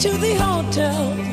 to the hotel.